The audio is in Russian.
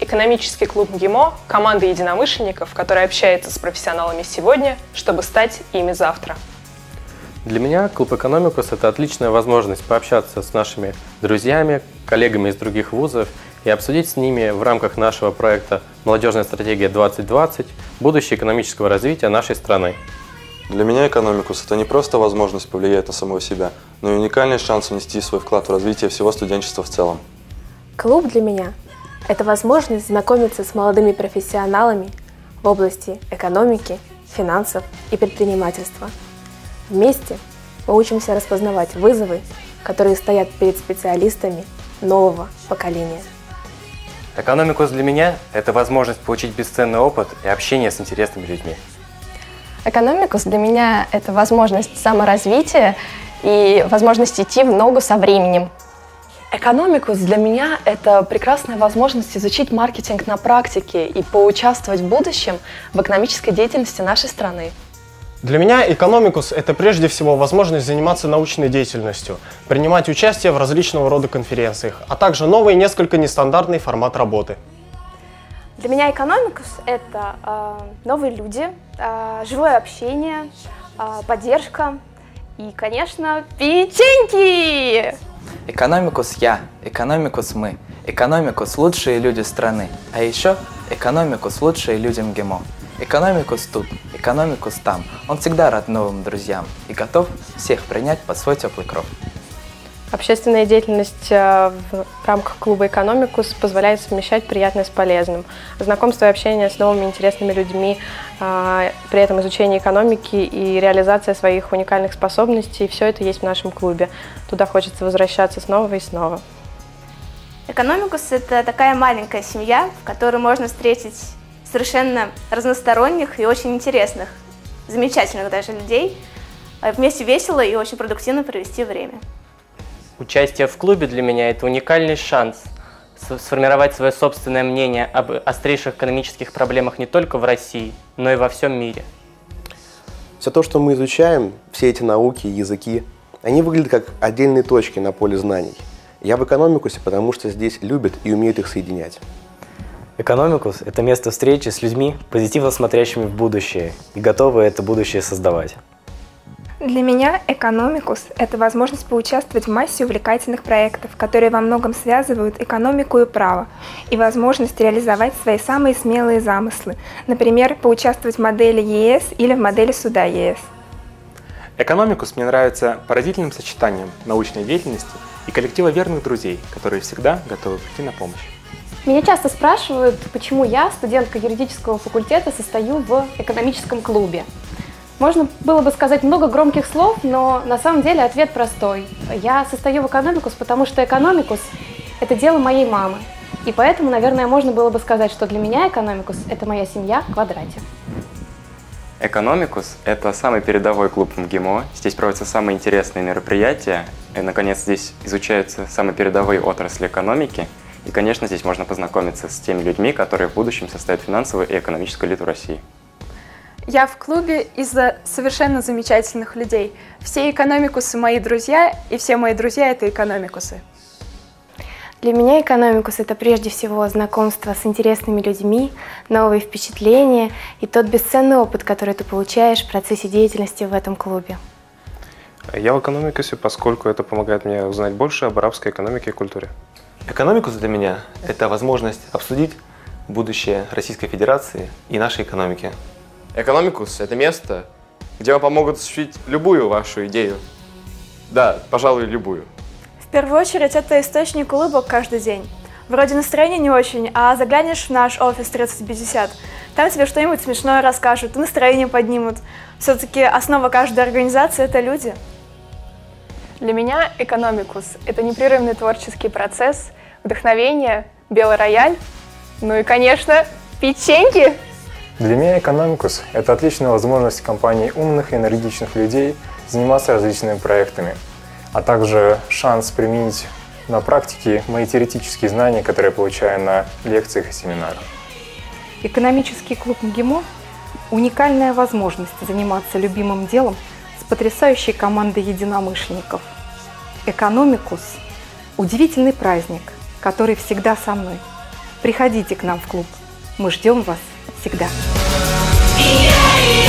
экономический клуб МГИМО – команда единомышленников, которая общается с профессионалами сегодня, чтобы стать ими завтра. Для меня клуб «Экономикус» – это отличная возможность пообщаться с нашими друзьями, коллегами из других вузов и обсудить с ними в рамках нашего проекта «Молодежная стратегия 2020» будущее экономического развития нашей страны. Для меня экономикус – это не просто возможность повлиять на самого себя, но и уникальный шанс внести свой вклад в развитие всего студенчества в целом. Клуб для меня – это возможность знакомиться с молодыми профессионалами в области экономики, финансов и предпринимательства – Вместе мы учимся распознавать вызовы, которые стоят перед специалистами нового поколения. Экономикус для меня – это возможность получить бесценный опыт и общение с интересными людьми. Экономикус для меня – это возможность саморазвития и возможность идти в ногу со временем. Экономикус для меня – это прекрасная возможность изучить маркетинг на практике и поучаствовать в будущем в экономической деятельности нашей страны. Для меня экономикус – это прежде всего возможность заниматься научной деятельностью, принимать участие в различного рода конференциях, а также новый несколько нестандартный формат работы. Для меня экономикус – это э, новые люди, э, живое общение, э, поддержка и, конечно, печеньки! Экономикус я, экономикус мы, экономикус – лучшие люди страны, а еще экономикус – лучшие люди МГИМО. Экономикус тут, экономикус там. Он всегда рад новым друзьям и готов всех принять под свой теплый кров. Общественная деятельность э, в рамках клуба «Экономикус» позволяет совмещать приятное с полезным. Знакомство и общение с новыми интересными людьми, э, при этом изучение экономики и реализация своих уникальных способностей – все это есть в нашем клубе. Туда хочется возвращаться снова и снова. Экономикус – это такая маленькая семья, в которой можно встретить совершенно разносторонних и очень интересных, замечательных даже людей. Э, вместе весело и очень продуктивно провести время. Участие в клубе для меня – это уникальный шанс сформировать свое собственное мнение об острейших экономических проблемах не только в России, но и во всем мире. Все то, что мы изучаем, все эти науки, языки, они выглядят как отдельные точки на поле знаний. Я в экономикусе, потому что здесь любят и умеют их соединять. Экономикус – это место встречи с людьми, позитивно смотрящими в будущее и готовы это будущее создавать. Для меня экономикус – это возможность поучаствовать в массе увлекательных проектов, которые во многом связывают экономику и право, и возможность реализовать свои самые смелые замыслы, например, поучаствовать в модели ЕС или в модели суда ЕС. Экономикус мне нравится поразительным сочетанием научной деятельности и коллектива верных друзей, которые всегда готовы прийти на помощь. Меня часто спрашивают, почему я, студентка юридического факультета, состою в экономическом клубе. Можно было бы сказать много громких слов, но на самом деле ответ простой. Я состою в экономикус, потому что экономикус – это дело моей мамы. И поэтому, наверное, можно было бы сказать, что для меня экономикус – это моя семья в квадрате. Экономикус – это самый передовой клуб МГИМО. Здесь проводятся самые интересные мероприятия. И, наконец, здесь изучаются самые передовые отрасли экономики – и, конечно, здесь можно познакомиться с теми людьми, которые в будущем составят финансовую и экономическую элиту России. Я в клубе из-за совершенно замечательных людей. Все экономикусы мои друзья, и все мои друзья – это экономикусы. Для меня экономикус – это прежде всего знакомство с интересными людьми, новые впечатления и тот бесценный опыт, который ты получаешь в процессе деятельности в этом клубе. Я в экономикусе, поскольку это помогает мне узнать больше об арабской экономике и культуре. Экономикус для меня – это возможность обсудить будущее Российской Федерации и нашей экономики. Экономикус – это место, где вам помогут осуществить любую вашу идею. Да, пожалуй, любую. В первую очередь, это источник улыбок каждый день. Вроде настроение не очень, а заглянешь в наш офис 3050, там тебе что-нибудь смешное расскажут и настроение поднимут. Все-таки основа каждой организации – это люди. Для меня экономикус – это непрерывный творческий процесс, вдохновение, белый рояль, ну и, конечно, печеньки. Для меня экономикус – это отличная возможность компании умных и энергичных людей заниматься различными проектами, а также шанс применить на практике мои теоретические знания, которые я получаю на лекциях и семинарах. Экономический клуб МГИМО – уникальная возможность заниматься любимым делом с потрясающей командой единомышленников. Экономикус – удивительный праздник, который всегда со мной. Приходите к нам в клуб. Мы ждем вас всегда. Yeah.